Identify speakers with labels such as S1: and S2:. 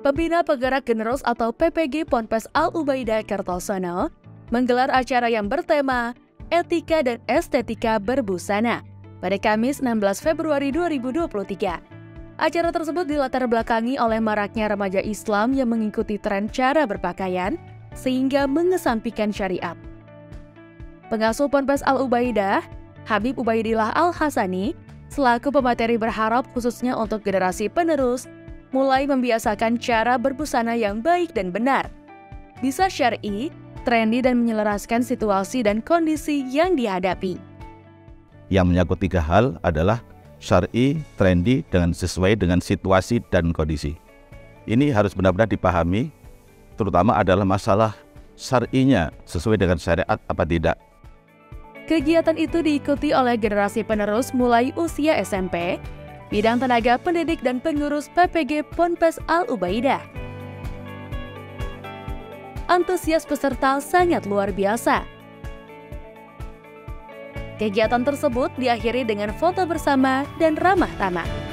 S1: Pembina Penggerak Generos atau PPG Ponpes Al Ubaidah Kertosono menggelar acara yang bertema Etika dan Estetika Berbusana pada Kamis 16 Februari 2023. Acara tersebut dilatar belakangi oleh maraknya remaja Islam yang mengikuti tren cara berpakaian sehingga mengesampingkan syariat. Pengasuh Ponpes Al Ubaidah, Habib Ubaidillah Al Hasani, selaku pemateri berharap khususnya untuk generasi penerus mulai membiasakan cara berbusana yang baik dan benar. Bisa syar'i, trendy dan menyelaraskan situasi dan kondisi yang dihadapi.
S2: Yang menyangkut tiga hal adalah syar'i, trendy, dengan sesuai dengan situasi dan kondisi. Ini harus benar-benar dipahami, terutama adalah masalah syar'inya sesuai dengan syariat apa tidak.
S1: Kegiatan itu diikuti oleh generasi penerus mulai usia SMP, bidang tenaga pendidik dan pengurus PPG Ponpes Al Ubaidah. Antusias peserta sangat luar biasa. Kegiatan tersebut diakhiri dengan foto bersama dan ramah tamah.